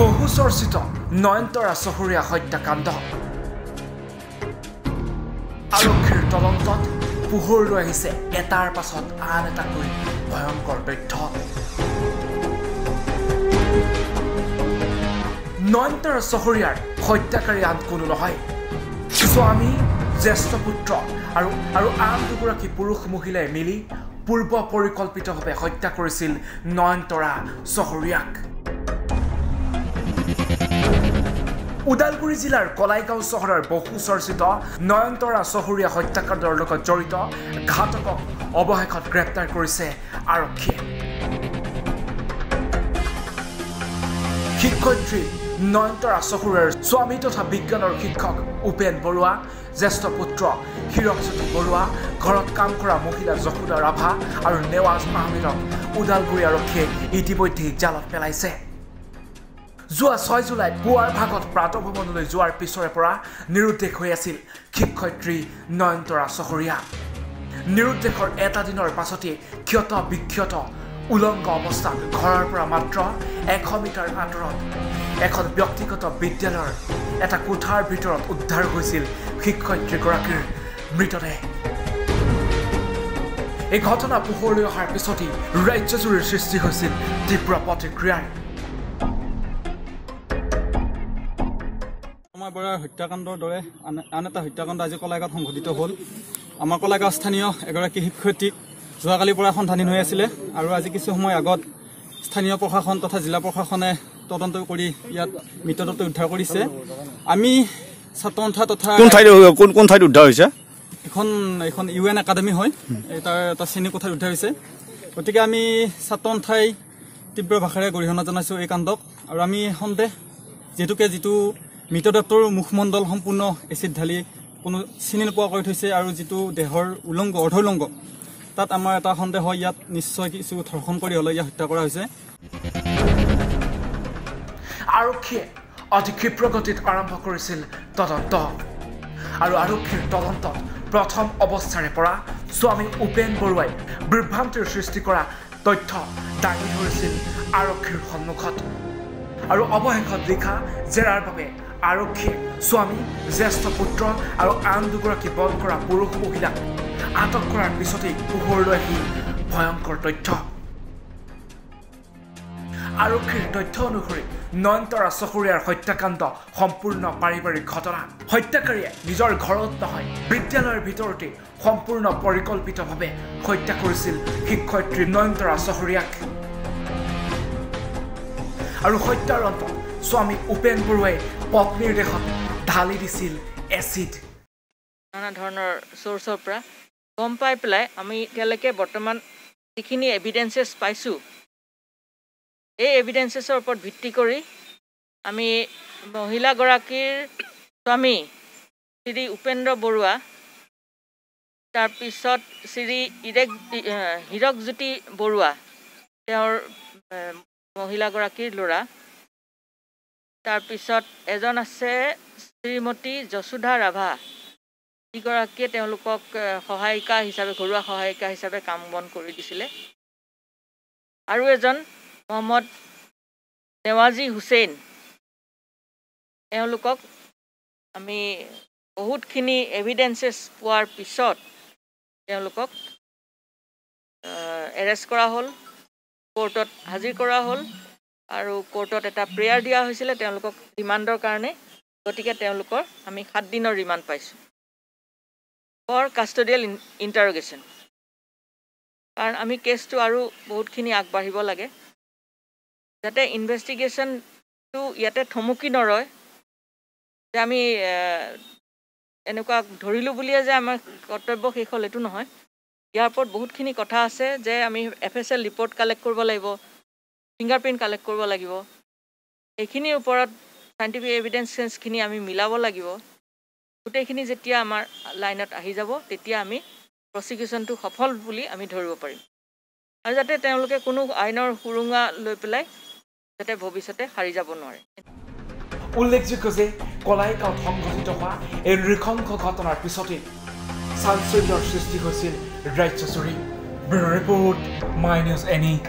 বহু চৰ্চিত নয়নতৰা চহৰীয়া হত্যাকাণ্ড। আৰক্ষীৰ তদন্তত পোহৰলৈ আহিছে এটাৰ পাছত আন এটাকৈ ভয়ংকৰ তথ্য নয়নতৰা চহৰীয়াৰ হত্যাকাৰী আন কোনো নহয়। স্বামী জ্যেষ্ঠ পুত্ৰ আৰু আৰু আন দুগৰাকী পুৰুষ মহিলাই মিলি পূৰ্ব পৰিকল্পিতভাৱে হত্যা কৰিছিল নয়নতৰা চহৰীয়াক। ওদালগুৰি জিলাৰ কলাইগাঁও চহৰৰ বহু চৰ্চিত নয়নতৰা চহৰীয়া হত্যাকাণ্ডৰ লগত জড়িত ঘাতকক অৱশেষত গ্ৰেপ্তাৰ কৰিছে আৰক্ষীয়ে। শিক্ষয়িত্ৰী নয়নতৰা চহৰীয়াৰ স্বামী তথা বিজ্ঞানৰ শিক্ষক উপেন বৰুৱা জ্যেষ্ঠ পুত্ৰ হীৰকজ্যোতি বৰুৱা ঘৰত কাম কৰা মহিলা যশোদা ৰাভা আৰু নেৱাজ আহমেদক ওদালগুৰি আৰক্ষীয়ে ইতিমধ্যে জালত পেলাইছে। যোৱা ছয় জুলাইত পুৱাৰ ভাগত প্ৰাতভৱনলৈ যোৱাৰ পিছৰে পৰা নিৰুদ্দেশ হৈ আছিল শিক্ষয়িত্ৰী নয়নতৰা চহৰীয়া। নিৰুদ্দেশৰ এটা দিনৰ পাছতেই ক্ষত বিক্ষত উলংগ অৱস্থাত ঘৰৰ পৰা মাত্ৰ এশ মিটাৰ আঁতৰত এখন ব্যক্তিগত বিদ্যালয়ৰ এটা কোঠাৰ ভিতৰত উদ্ধাৰ হৈছিল শিক্ষয়িত্ৰীগৰাকীৰ মৃতদেহ। এই ঘটনা পোহৰলৈ অহাৰ পিছতেই ৰাজ্যজুৰিৰ সৃষ্টি হৈছিল তীব্ৰ প্ৰতিক্ৰিয়াৰ আমাৰ বৰাৰ হত্যাকাণ্ডৰ দৰে আন এটা হত্যাকাণ্ড আজি কলাইগাঁৱত সংঘটিত হ'ল। আমাৰ কলাইগাঁও স্থানীয় এগৰাকী শিক্ষয়িত্ৰীক যোৱাকালিৰ পৰা সন্ধানহীন হৈ আছিলে আৰু আজি কিছু সময় আগত স্থানীয় প্ৰশাসন তথা জিলা প্ৰশাসনে তদন্ত কৰি ইয়াত মৃতদেহটো উদ্ধাৰ কৰিছে। আমি ছাত্ৰ সন্থা তথা কোন ঠাইত কোন কোন ঠাইত উদ্ধাৰ হৈছে? এখন এখন ইউ এন একাডেমী হয়। এই তাৰ এটা শ্ৰেণী কোঠাত উদ্ধাৰ হৈছে। গতিকে আমি ছাত্ৰ সন্থাই তীব্ৰ ভাষাৰে গৰিহণা জনাইছোঁ এই কাণ্ডক। আৰু আমি সন্দেহ যিহেতুকে যিটো মৃতদেহটোৰ মুখমণ্ডল সম্পূৰ্ণ এচিড ঢালি কোনো চিনি নোপোৱা কৰি থৈছে আৰু যিটো দেহৰ উলংগ অৰ্ধউলংগ তাত আমাৰ এটা সন্দেহ হয় ইয়াত নিশ্চয় কিছু ধৰ্ষণ কৰি হ'লে ইয়াক হত্যা কৰা হৈছে। আৰক্ষীয়ে অতি ক্ষীপ্ৰ গতিত আৰম্ভ কৰিছিল তদন্ত আৰু আৰক্ষীৰ তদন্তত প্ৰথম অৱস্থাৰে পৰা স্বামী উপেন বৰুৱাই বিভ্ৰান্তিৰ সৃষ্টি কৰা তথ্য দাঙি ধৰিছিল আৰক্ষীৰ সন্মুখত। আৰু অৱশেষত লিখা জেৰাৰ বাবে আৰক্ষীয়ে স্বামী জ্যেষ্ঠ পুত্ৰ আৰু আন দুগৰাকী বধ কৰা পুৰুষ মহিলাক আটক কৰাৰ পিছতেই পোহৰলৈ আহিল ভয়ংকৰ তথ্য। আৰক্ষীৰ তথ্য অনুসৰি নয়নতৰা চহৰীয়াৰ হত্যাকাণ্ড সম্পূৰ্ণ পাৰিবাৰিক ঘটনা। হত্যাকাৰীয়ে নিজৰ ঘৰত নহয় বিদ্যালয়ৰ ভিতৰতে সম্পূৰ্ণ পৰিকল্পিতভাৱে হত্যা কৰিছিল শিক্ষয়িত্ৰী নয়নতৰা চহৰীয়াক আৰু হত্যাৰ অন্তত স্বামী উপেন বৰুৱাই পত্নীৰ দেহত ঢালি দিছিল এচিড। নানা ধৰণৰ চ'ৰ্চৰ পৰা গম পাই পেলাই আমি এতিয়ালৈকে বৰ্তমান যিখিনি এভিডেঞ্চেছ পাইছোঁ এই এভিডেঞ্চেছৰ ওপৰত ভিত্তি কৰি আমি মহিলাগৰাকীৰ স্বামী শ্ৰী উপেন্দ্ৰ বৰুৱা তাৰপিছত শ্ৰী ইৰেক হীৰকজ্যোতি বৰুৱা তেওঁৰ মহিলাগৰাকীৰ ল'ৰা। তাৰপিছত এজন আছে শ্ৰীমতী যশোধা ৰাভা। যিগৰাকীয়ে তেওঁলোকক সহায়িকা হিচাপে ঘৰুৱা সহায়িকা হিচাপে কাম বন কৰি দিছিলে। আৰু এজন মহম্মদ নেৱাজী হুছেইন। এওঁলোকক আমি বহুতখিনি এভিডেঞ্চেছ পোৱাৰ পিছত তেওঁলোকক এৰেষ্ট কৰা হ'ল। কোৰ্টত হাজিৰ কৰা হ'ল আৰু কোৰ্টত এটা প্ৰেয়াৰ দিয়া হৈছিলে তেওঁলোকক ৰিমাণ্ডৰ কাৰণে। গতিকে তেওঁলোকৰ আমি সাতদিনৰ ৰিমাণ্ড পাইছোঁ। For custodial interrogation? কাৰণ আমি কেছটো আৰু বহুতখিনি আগবাঢ়িব লাগে। যাতে ইনভেষ্টিগেশ্যনটো ইয়াতে থমকি নৰয় যে আমি এনেকুৱা ধৰিলোঁ বুলিয়ে যে আমাৰ কৰ্তব্য শেষ হ'ল এইটো নহয়। ইয়াৰ ওপৰত বহুতখিনি কথা আছে যে আমি F S L report collect কৰিব লাগিব ফিংগাৰ প্ৰিণ্ট কালেক্ট কৰিব লাগিব। এইখিনিৰ ওপৰত চাইণ্টিফিক এভিডেঞ্চেছখিনি আমি মিলাব লাগিব। গোটেইখিনি যেতিয়া আমাৰ লাইনত আহি যাব তেতিয়া আমি প্ৰচিকিউশ্যনটো সফল বুলি আমি ধৰিব পাৰিম। আৰু যাতে তেওঁলোকে কোনো আইনৰ সুৰুঙা লৈ পেলাই যাতে ভৱিষ্যতে সাৰি যাব নোৱাৰে। উল্লেখযোগ্য যে কলাইগাঁৱত সংঘটিত হোৱা এই নৃশংস ঘটনাৰ পিছতেই চাঞ্চল্যৰ সৃষ্টি হৈছিল right so sorry. Report minus any.